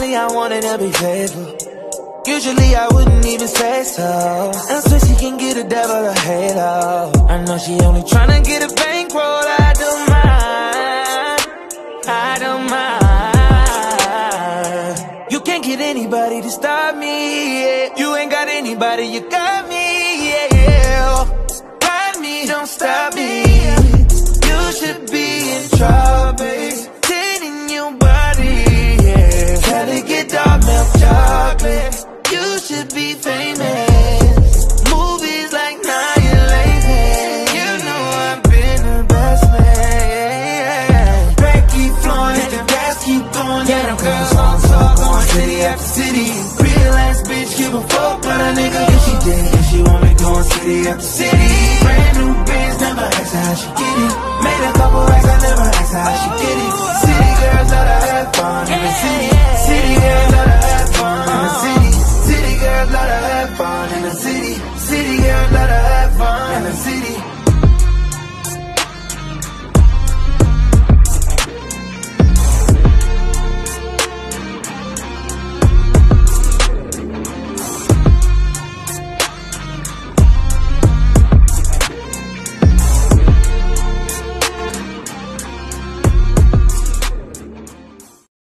to be faithful. Usually I wouldn't even say so. And so she can get a devil a halo. I know she only tryna get a bankroll. I don't mind. I don't mind. You can't get anybody to stop me. Yeah. You ain't got anybody, you got me. Girls on top, going city after city. Real ass bitch, give a fuck about a nigga. If she did, if she want me going city after city. Brand new bands, never ask her how she get it. Made a couple racks, I never asked her how she